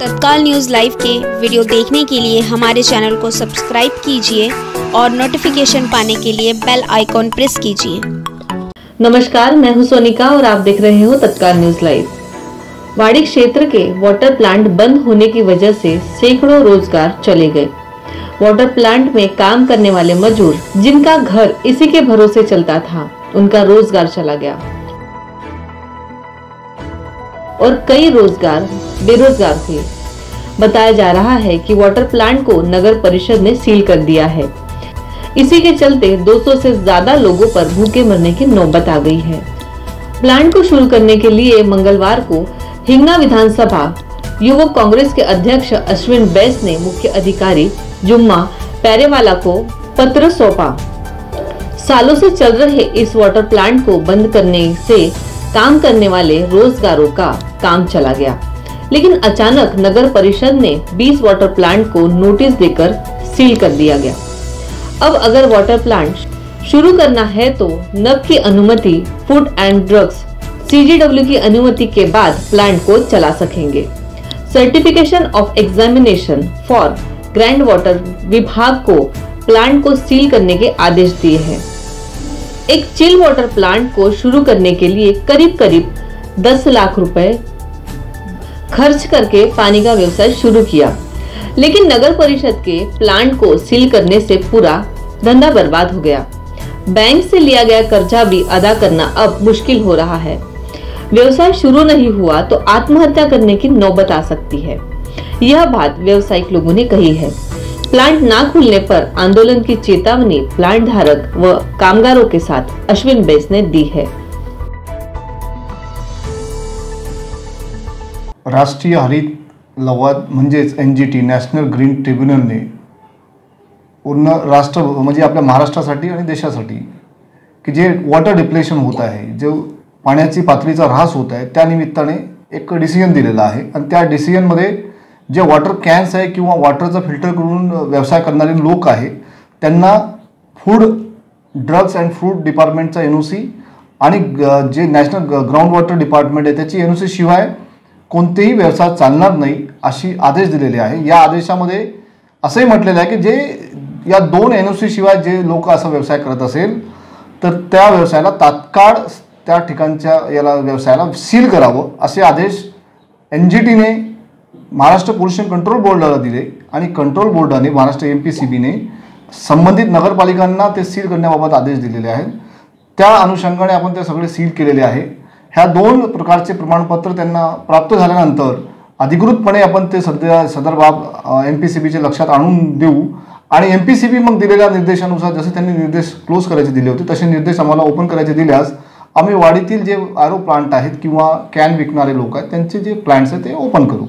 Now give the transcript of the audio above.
तत्काल news live के video देखने के लिए हमारे चैनल को सब्सक्राइब कीजिए और नोटिफिकेशन पाने के लिए बेल आइकॉन प्रेस कीजिए। नमस्कार, मैं हूँ सोनिका और आप देख रहे हो तत्काल न्यूज़ लाइव। वाड़ी क्षेत्र के वाटर प्लांट बंद होने की वजह से सैकड़ों रोज़गार चले गए। वाटर प्लांट में काम करने वाले मजदूर, जिनका घर इसी के भरोसे चलता था, उनका रोज़गार चला गया। और कई रोज़गार, बेरोजगार हुए बताया जा रहा है कि वाटर प्लांट को नगर परिषद ने सील कर दिया है। इसी के चलते 200 से ज़्यादा लोगों पर भूखे मरने की नौबत आ गई है। प्लांट को शुरू करने के लिए मंगलवार को हिंगना विधानसभा युवक कांग्रेस के अध्यक्ष अश्विन बैस ने मुख्य अधिकारी जुम्मा पैरेवाला को पत्र सौंपा। सालों से चल रहे इस वाटर प्लांट को बंद करने से काम करने वाले रोजगारों का काम चला गया। लेकिन अचानक नगर परिषद ने 20 वाटर प्लांट को नोटिस देकर सील कर दिया गया। अब अगर वाटर प्लांट शुरू करना है तो नब की अनुमति फ़ूड एंड ड्रग्स सीजीडब्ल्यू की अनुमति के बाद प्लांट को चला सकेंगे। Certification of examination for ground water विभाग को प्लांट को सील करने के आदेश दिए हैं। एक चिल वाटर प्लांट को शुरू करने के लिए करीब करीब 10 लाख रुपए खर्च करके पानी का व्यवसाय शुरू किया। लेकिन नगर परिषद के प्लांट को सील करने से पूरा धंधा बर्बाद हो गया। बैंक से लिया गया कर्जा भी अदा करना अब मुश्किल हो रहा है। व्यवसाय शुरू नहीं हुआ तो आत्महत्या करने की नौबत आ सकती है। यह बात व्यवसायिक लोगों ने कही है। प्लांट ना खुलने पर आंदोलन की चेतावनी प्लांट धारक व कामगारों के साथ अश्विन बेस ने दी है। राष्ट्रीय हरित लवाद म्हणजेच N G T national green ट्रिब्युनलने पूर्ण राष्ट्र म्हणजे आपल्या महाराष्ट्रासाठी आणि देशासाठी की जे वॉटर डिप्लेशन होत आहे जे पाण्याची पातळीचा ऱ्हास होत आहे त्या निमित्ताने एक डिसिजन दिलेला आहे. आणि त्या डिसिजनमध्ये जे वॉटर कॅन्स आहे किंवा वॉटरचं फिल्टर करून व्यवसाय करणारे लोक आहे त्यांना फूड ड्रग्स अँड फ्रूट डिपार्टमेंटचा एन ओ सी आणि जे नॅशनल ग्राउंड वॉटर डिपार्टमेंट आहे त्याची एन ओ सी शिवाय कोणतेही व्यवसाय चालणार नाही अशी आदेश दिलेले आहे. या आदेशामध्ये असंही म्हटलेलं आहे की जे या दोन एन ओ सी शिवाय जे लोक असा व्यवसाय करत असेल तर त्या व्यवसायाला तात्काळ त्या ठिकाणच्या याला व्यवसायाला सील करावं असे आदेश एन जी टीने महाराष्ट्र पोल्युशन कंट्रोल बोर्डाला दिले आणि कंट्रोल बोर्डाने महाराष्ट्र एम पी सी बीने संबंधित नगरपालिकांना ते सील करण्याबाबत आदेश दिलेले आहेत. त्या अनुषंगाने आपण ते सगळे सील केलेले आहे. ह्या दोन प्रकारचे प्रमाणपत्र त्यांना प्राप्त झाल्यानंतर अधिकृतपणे आपण ते सध्या सदर बाब एम पी सी बीच्या लक्षात आणून देऊ. आणि एम पी सी बी मग दिलेल्या निर्देशानुसार जसे त्यांनी निर्देश क्लोज करायचे दिले होते तसे निर्देश आम्हाला ओपन करायचे दिल्यास आम्ही वाडीतील जे आरो प्लांट आहेत किंवा कॅन विकणारे लोक आहेत त्यांचे जे प्लांट्स आहेत ते ओपन करू.